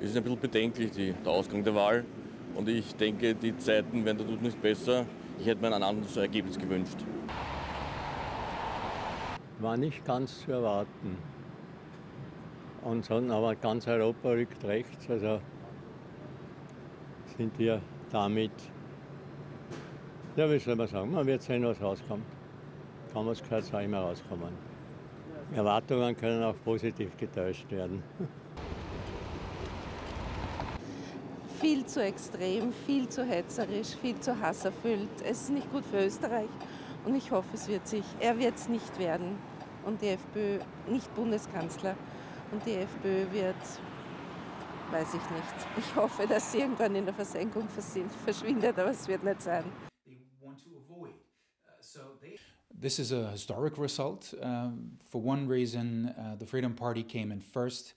Es ist ein bisschen bedenklich, die, der Ausgang der Wahl. Und ich denke, die Zeiten werden dadurch nicht besser. Ich hätte mir ein anderes Ergebnis gewünscht. War nicht ganz zu erwarten. Und so, aber ganz Europa rückt rechts, also sind wir damit, ja, wie soll man sagen, man wird sehen, was rauskommt. Kann man es gehört, auch immer rauskommen. Erwartungen können auch positiv getäuscht werden. viel zu extrem, viel zu hetzerisch, viel zu hasserfüllt. Es ist nicht gut für Österreich und ich hoffe, es wird sich, er wird es nicht werden und die FPÖ nicht Bundeskanzler und die FPÖ wird, weiß ich nicht. Ich hoffe, dass sie irgendwann in der Versenkung verschwindet, aber es wird nicht sein. This is a historic result. Um, for one reason, uh, the Freedom Party came in first,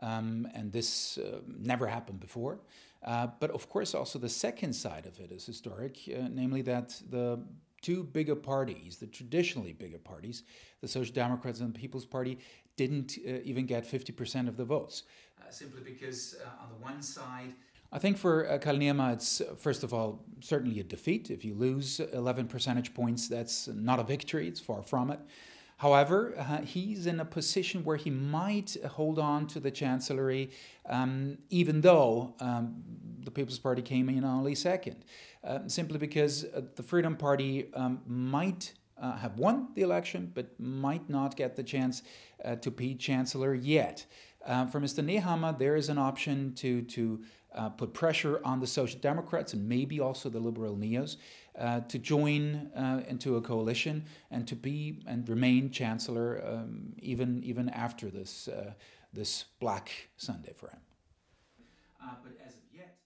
um, and this uh, never happened before. Uh, but of course, also the second side of it is historic, uh, namely that the two bigger parties, the traditionally bigger parties, the Social Democrats and the People's Party, didn't uh, even get 50% of the votes. Uh, simply because, uh, on the one side, I think for uh, Karl Nehammer, it's uh, first of all certainly a defeat. If you lose 11 percentage points, that's not a victory, it's far from it. However, uh, he's in a position where he might hold on to the chancellery, um, even though um, the People's Party came in only second, uh, simply because uh, the Freedom Party um, might uh, have won the election, but might not get the chance uh, to be chancellor yet. Uh, for Mr. Nehammer, there is an option to to uh, put pressure on the Social Democrats and maybe also the Liberal Neos uh, to join uh, into a coalition and to be and remain chancellor um, even even after this uh, this Black Sunday for him. Uh, but as of yet.